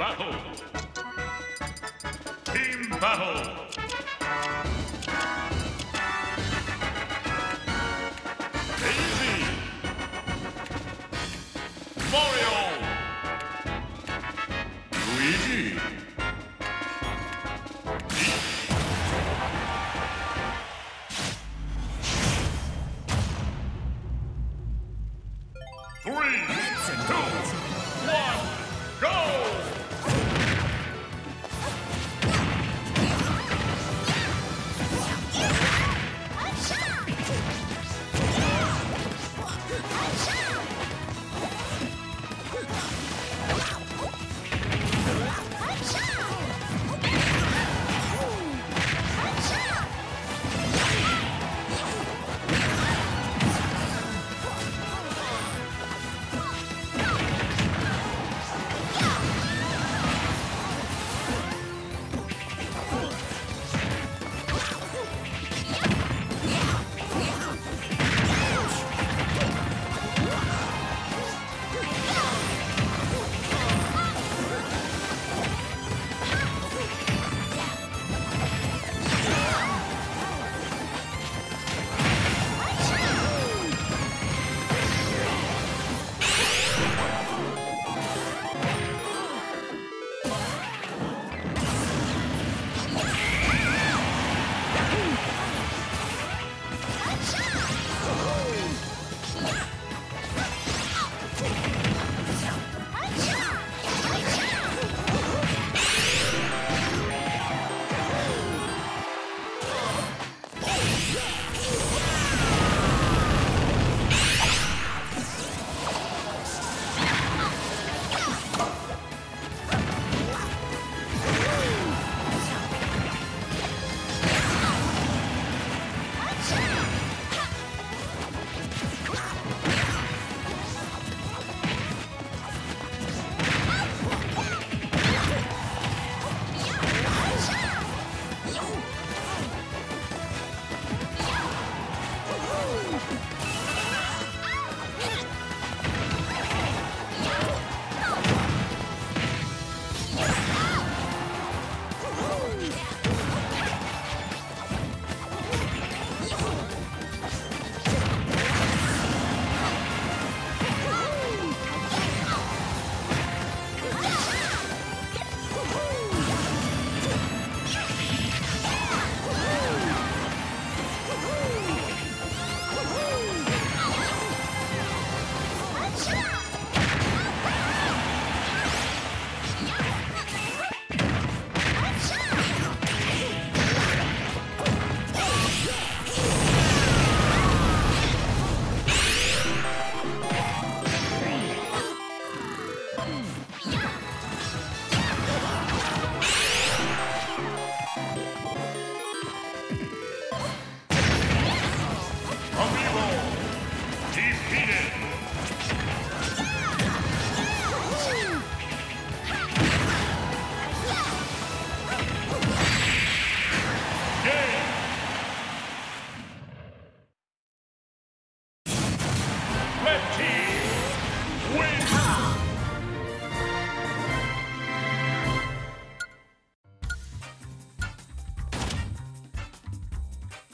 battle. Team battle. Daisy. Mario. Luigi. Three, two, one, go! Of the